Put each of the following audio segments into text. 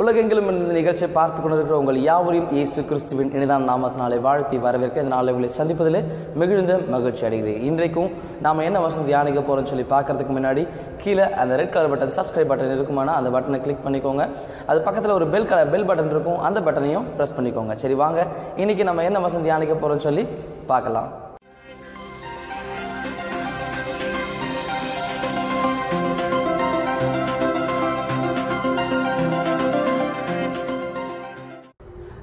உலகெங்கிலும் இந்த நிகழ்ச்சியை பார்த்து கொண்டிருக்கிற உங்கள் யாவரையும் இயேசு கிறிஸ்துவின் இனிதான் நாமத்தினாலே வாழ்த்தி வரவேற்க இந்த நாளை உங்களை சந்திப்பதில் மிகுந்த மகிழ்ச்சி அடைகிறேன். இன்றைக்கும் நாம் என்ன வசனம் தியானிக்க போகிறோம்னு சொல்லி பார்க்கறதுக்கு முன்னாடி கீழே அந்த red colour button subscribe button இருக்குமானா அந்த பட்டனை கிளிக் பண்ணிக்கோங்க. அது பக்கத்தில் ஒரு பெல் கலர் பெல் பட்டன் இருக்கும். அந்த பட்டனையும் ப்ரெஸ் பண்ணிக்கோங்க. சரி வாங்க. இன்னைக்கு நம்ம என்ன வசனம் தியானிக்க போகிறோம்னு சொல்லி பார்க்கலாம்.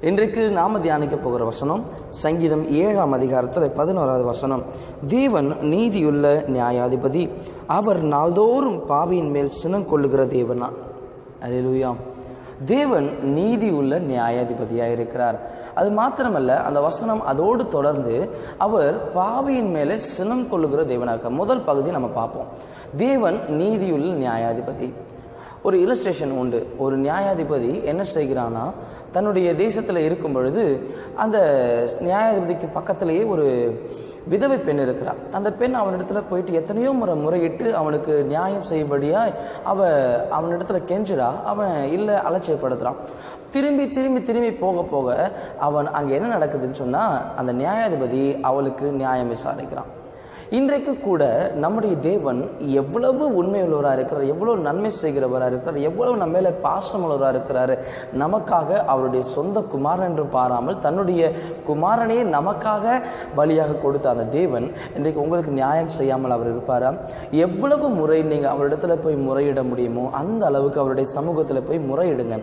இன்றைக்கு நாம தியானிக்க போகிற வசனம் சங்கீதம் ஏழாம் அதிகாரத்தில் பதினோராவது வசனம். தேவன் நீதியுள்ள நியாயாதிபதி அவர் நாள்தோறும் பாவியின் மேல் சினம் கொள்ளுகிற தேவனா? அல்லேலூயா தேவன் நீதி உள்ள நியாயாதிபதியாக இருக்கிறார். அது மாத்திரமல்ல அந்த வசனம் அதோடு தொடர்ந்து அவர் பாவியின் மேலே சினம் கொள்ளுகிற தேவனாக இருக்கார் முதல் பகுதி நம்ம பார்ப்போம். தேவன் நீதியுள்ள நியாயாதிபதி ஒரு இலஸ்ட்ரேஷன் உண்டு. ஒரு நியாயாதிபதி என்ன செய்கிறான்னா தன்னுடைய தேசத்தில் இருக்கும் பொழுது அந்த நியாயாதிபதிக்கு பக்கத்திலேயே ஒரு விதவை பெண் இருக்கிறாள் அந்த பெண் அவனிடத்தில் போயிட்டு எத்தனையோ முறை முறையிட்டு அவனுக்கு நியாயம் செய்யும்படியா அவ அவனிடத்துல கெஞ்சிடா அவன் இல்லை அலட்சியப்படுத்துகிறான் திரும்பி திரும்பி திரும்பி போக போக அவன் அங்கே என்ன நடக்குதுன்னு சொன்னால் அந்த நியாயாதிபதி அவளுக்கு நியாயம் விசாரிக்கிறான். இன்றைக்கு கூட நம்முடைய தேவன் எவ்வளவு உண்மையுள்ளவராக இருக்கிறார் எவ்வளவு நன்மை செய்கிறவராக இருக்கிறார் எவ்வளவு நம்ம மேலே பாசமுள்ளவராக இருக்கிறாரு. நமக்காக அவருடைய சொந்த குமாரன் என்று பாராமல் தன்னுடைய குமாரனையே நமக்காக பலியாக கொடுத்த அந்த தேவன் இன்றைக்கு உங்களுக்கு நியாயம் செய்யாமல் அவர் இருப்பாரா? எவ்வளவு முறை நீங்கள் அவரிடத்துல போய் முறையிட முடியுமோ அந்த அளவுக்கு அவருடைய சமூகத்தில் போய் முறையிடுங்க.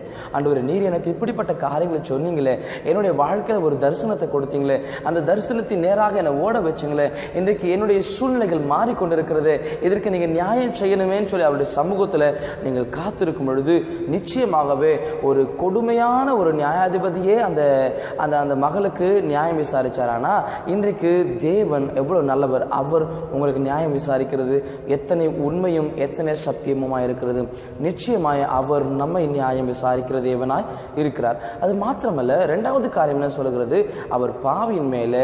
ஒரு நீர் எனக்கு இப்படிப்பட்ட காரியங்களை சொன்னீங்களே என்னுடைய வாழ்க்கையில் ஒரு தரிசனத்தை கொடுத்தீங்களே அந்த தரிசனத்தின் நேராக என்னை ஓட வச்சுங்களே இன்றைக்கு என்னுடைய சூழ்நிலைகள் மாறிக்கொண்டிருக்கிறது. இதற்கு நீங்கள் நியாயம் செய்யணுமேன்னு சொல்லி அவருடைய சமூகத்தில் நீங்கள் காத்திருக்கும் பொழுது நிச்சயமாகவே ஒரு கொடுமையான ஒரு நியாயாதிபதியே அந்த அந்த அந்த மகளுக்கு நியாயம் விசாரித்தார் ஆனால் இன்றைக்கு தேவன் எவ்வளோ நல்லவர். அவர் உங்களுக்கு நியாயம் விசாரிக்கிறது. எத்தனை உண்மையும் எத்தனை சத்தியமுமாக இருக்கிறது. நிச்சயமாய் அவர் நம்மை நியாயம் விசாரிக்கிற தேவனாய் இருக்கிறார். அது மாத்திரமல்ல ரெண்டாவது காரியம் என்ன சொல்கிறது அவர் பாவியின் மேலே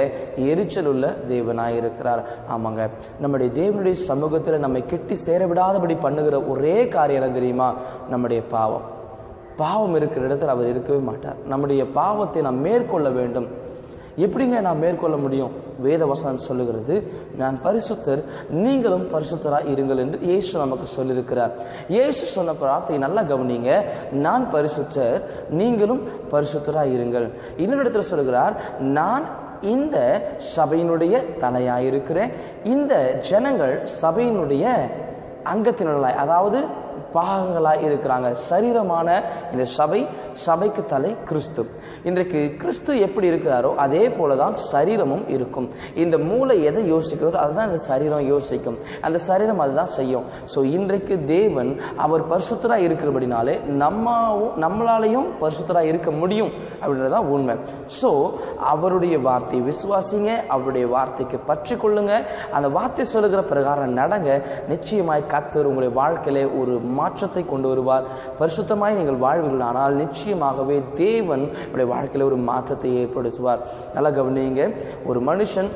எரிச்சல் உள்ள தேவனாய் இருக்கிறார். ஆமாங்க. நம்முடைய தேவனுடைய சமூகத்தில் நம்மை கெட்டி சேர விடாதபடி பண்ணுகிற ஒரே காரியம் என்ன தெரியுமா? நம்முடைய பாவம். பாவம் இருக்கிற இடத்துல அவர் இருக்கவே மாட்டார். நம்முடைய பாவத்தை நாம் மேற்கொள்ள வேண்டும். எப்படிங்க நான் மேற்கொள்ள முடியும்? வேத வசனம் சொல்லுகிறது நான் பரிசுத்தர் நீங்களும் பரிசுத்தராக இருங்கள் என்று இயேசு நமக்கு சொல்லியிருக்கிறார். இயேசு சொன்ன பிரார்த்தையை நல்லா கவனிங்க. நான் பரிசுத்தர் நீங்களும் பரிசுத்தராக இருங்கள். இன்னொரு இடத்துல சொல்லுகிறார் நான் இந்த சபையினுடைய தலையாயிருக்கிற இந்த ஜனங்கள் சபையினுடைய அங்கத்தினர்களாய் அதாவது பாகங்களாக இருக்கிறாங்க. சரீரமான இந்த சபை சபைக்கு தலை கிறிஸ்து. இன்றைக்கு கிறிஸ்து எப்படி இருக்கிறாரோ அதே போல தான் சரீரமும் இருக்கும். இந்த மூளை எதை யோசிக்கிறதோ அதுதான் இந்த சரீரம் யோசிக்கும். அந்த சரீரம் அதுதான் செய்யும். ஸோ இன்றைக்கு தேவன் அவர் பரிசுத்தராக இருக்கிறபடினாலே நம்மாவும் நம்மளாலையும் பரிசுத்தராக இருக்க முடியும் அப்படின்றதான் உண்மை. ஸோ அவருடைய வார்த்தையை விசுவாசிங்க அவருடைய வார்த்தைக்கு பற்றி கொள்ளுங்க. அந்த வார்த்தை சொல்லுகிற பிரகாரம் நடங்க. நிச்சயமாய் கத்தர் உங்களுடைய வாழ்க்கையிலே ஒரு மாற்றத்தை கொண்டு வருவார் பரிசுத்தமாய் நீங்கள் வாழ்வீர்கள் ஆனால் நிச்சயமாகவே தேவன் உடைய வாழ்க்கையில் ஒரு மாற்றத்தை ஏற்படுத்துவார். நல்லா கவனிங்க. ஒரு மனுஷன்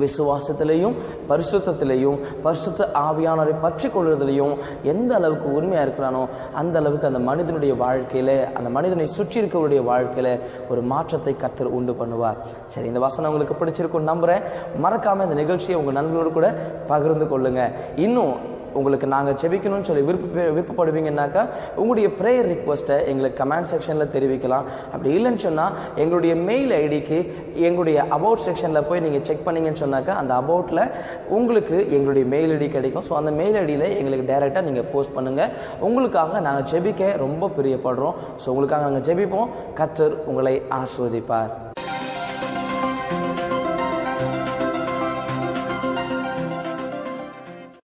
விசுவாசத்திலையும் பரிசுத்தத்திலையும் பரிசுத்த ஆவியானவரை பற்றி கொள்வதிலையும் எந்த அளவுக்கு உண்மையாக இருக்கிறானோ அந்த அளவுக்கு அந்த மனிதனுடைய வாழ்க்கையில் அந்த மனிதனை சுற்றி இருக்கவருடைய வாழ்க்கையில் ஒரு மாற்றத்தை கத்தர் உண்டு பண்ணுவார். சரி இந்த வசனம் உங்களுக்கு பிடிச்சிருக்கும் நம்புகிறேன் மறக்காமல் இந்த நிகழ்ச்சியை உங்கள் நண்பர்களோடு கூட பகிர்ந்து கொள்ளுங்கள் இன்னும் உங்களுக்கு நாங்கள் செபிக்கணும்னு சொல்லி விருப்ப விருப்பப்படுவீங்கன்னாக்கா உங்களுடைய ப்ரேயர் ரிக்வஸ்ட்டை எங்களுக்கு கமெண்ட் செக்ஷனில் தெரிவிக்கலாம். அப்படி இல்லைன்னு சொன்னால் எங்களுடைய மெயில் ஐடிக்கு எங்களுடைய அபவுட் செக்ஷனில் போய் நீங்கள் செக் பண்ணீங்கன்னு சொன்னாக்கா அந்த அபவுட்டில் உங்களுக்கு எங்களுடைய மெயில் ஐடி கிடைக்கும். ஸோ அந்த மெயில் ஐடியில் எங்களுக்கு டைரெக்டாக நீங்கள் போஸ்ட் பண்ணுங்கள் உங்களுக்காக நாங்கள் ஜெபிக்க ரொம்ப பிரியப்படுறோம். ஸோ உங்களுக்காக நாங்கள் ஜெபிப்போம் கத்தர் உங்களை ஆஸ்வதிப்பார்